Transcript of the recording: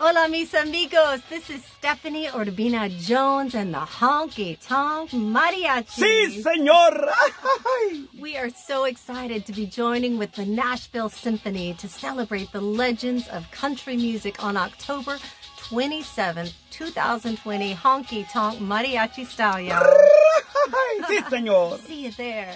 Hola, mis amigos. This is Stephanie Urbina Jones and the Honky Tonk Mariachi. Sí, señor. We are so excited to be joining with the Nashville Symphony to celebrate the legends of country music on October 27th, 2020, Honky Tonk Mariachi style, sí, señor. See you there.